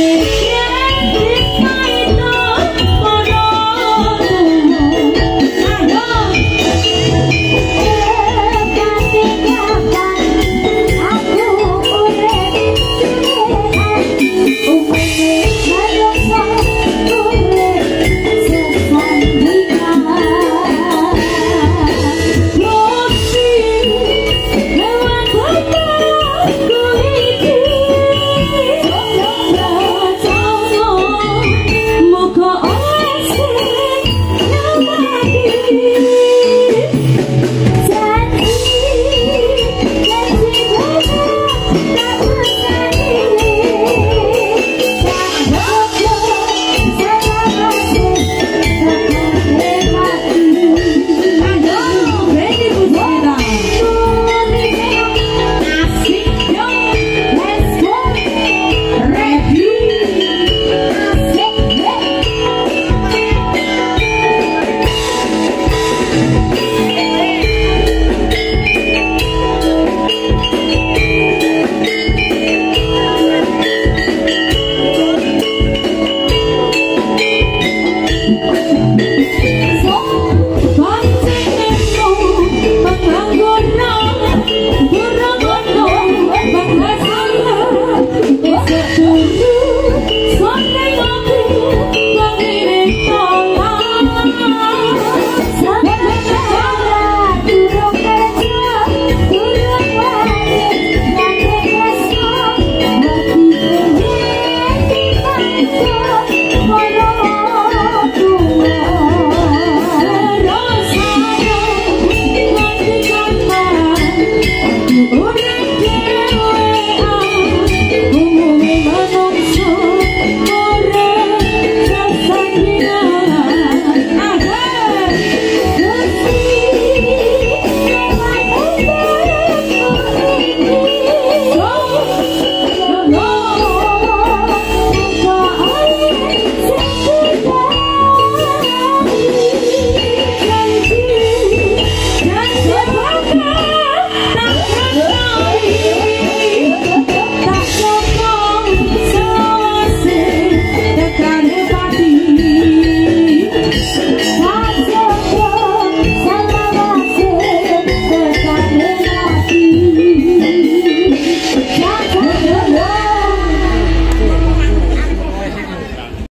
Em